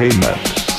Entertainment.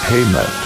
payment.